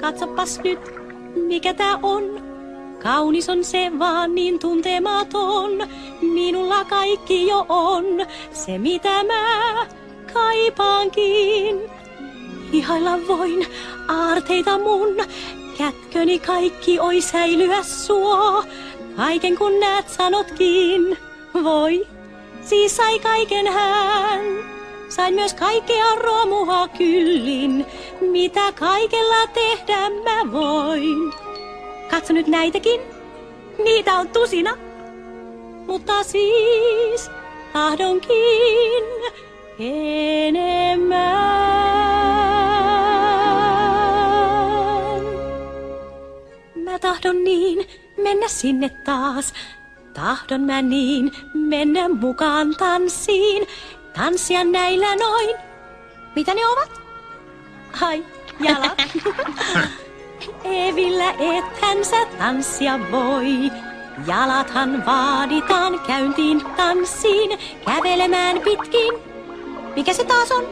Katsopas nyt, mikä tää on. Kaunis on se vaan niin tuntematon. Minulla kaikki jo on, se mitä mä kaipaankin. Ihailla voin aarteita mun, kätköni kaikki oi säilyä suo. Kaiken kun näet sanotkin, voi, siis sai kaiken hän. Sain myös kaikkea romua kyllin, mitä kaikella tehdä mä voin. Katso nyt näitäkin, niitä on tusina. Mutta siis tahdonkin enemmän. Mä tahdon niin mennä sinne taas. Tahdon mä niin mennä mukaan tanssiin. Tanssia näillä noin. Mitä ne ovat? Ai, jalat. Evillä ethän sä tanssia voi. Jalathan vaaditaan käyntiin tanssiin, kävelemään pitkin. Mikä se taas on?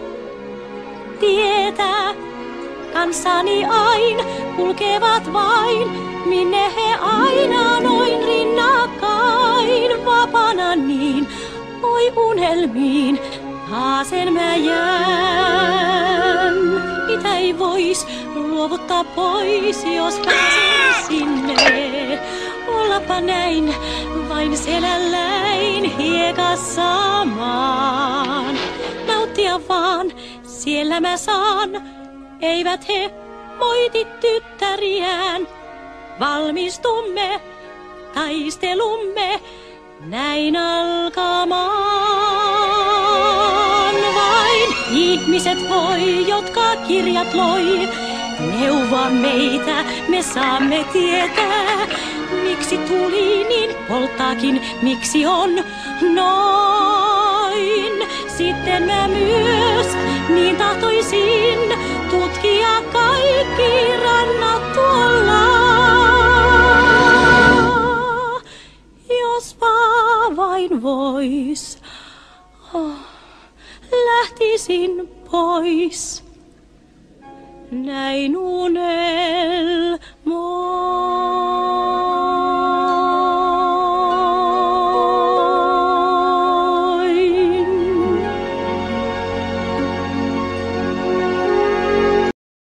Tietää, kanssani ain kulkevat vain, minne he aina noin rinnakkain vapana niin. Oi unelmiin, haasen mä jään. Luovuttaa pois, jos pääsen sinne. Ollapa näin, vain selälläin hiekassa maan. Nauttia vaan, siellä mä saan. Eivät he moiti tyttäriään. Valmistumme taistelumme näin alkamaan. Vain ihmiset voi, jotka kirjat loi, neuvoa meitä, me saamme tietää. Miksi tuli niin polttaakin, miksi on noin. Sitten mä myös niin tahtoisin tutkia kaikki rannat tuolla. Jos vaan vain vois, oh, lähtisin pois näin unelmoin.